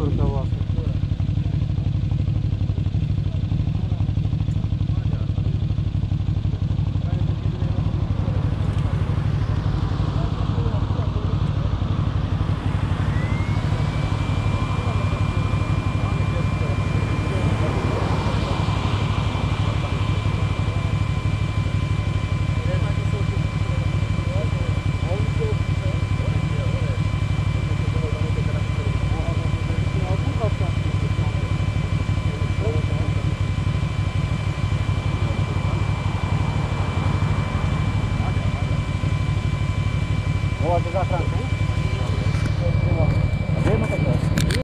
Куртоваха. Vou avisar.